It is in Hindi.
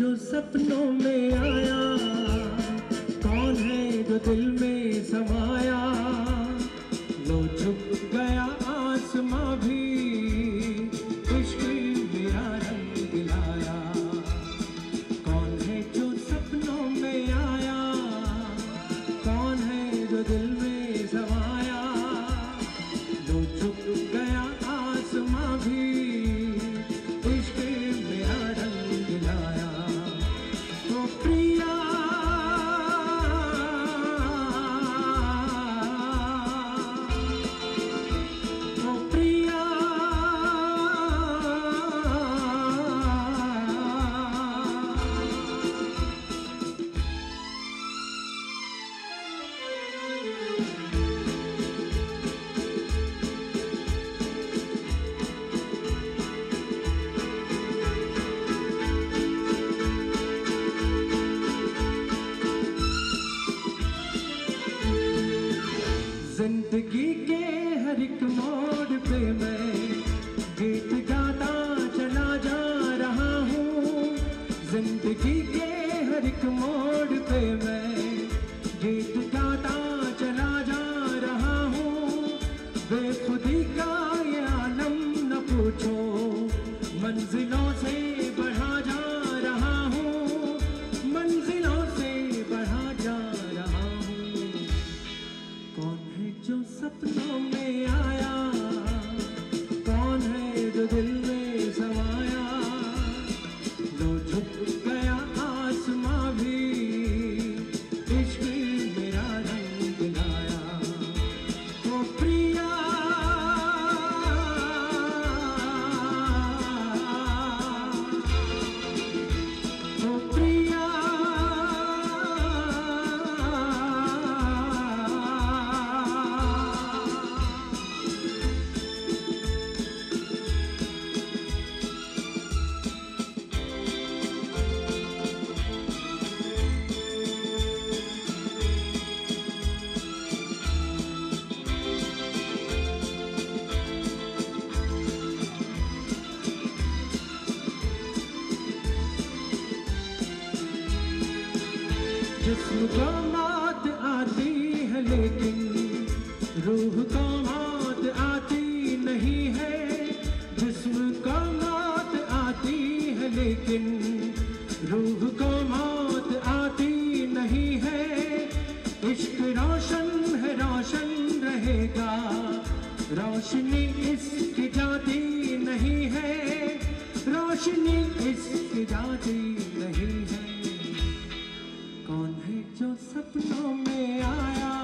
जो सपनों में आया कौन है जो दिल में समाया ज़िंदगी के हर एक मोड़ पे मैं गीत गाता चला जा रहा हूँ। ज़िंदगी के हर एक मोड़ पे मैं आया को मौत आती है लेकिन रूह को मौत आती नहीं है। जिस्म को मौत आती है लेकिन रूह को मौत आती नहीं है। इश्क रोशन है, रोशन रहेगा। रोशनी इसकी जाती नहीं है। रोशनी इसकी जाती जो सपनों में आया।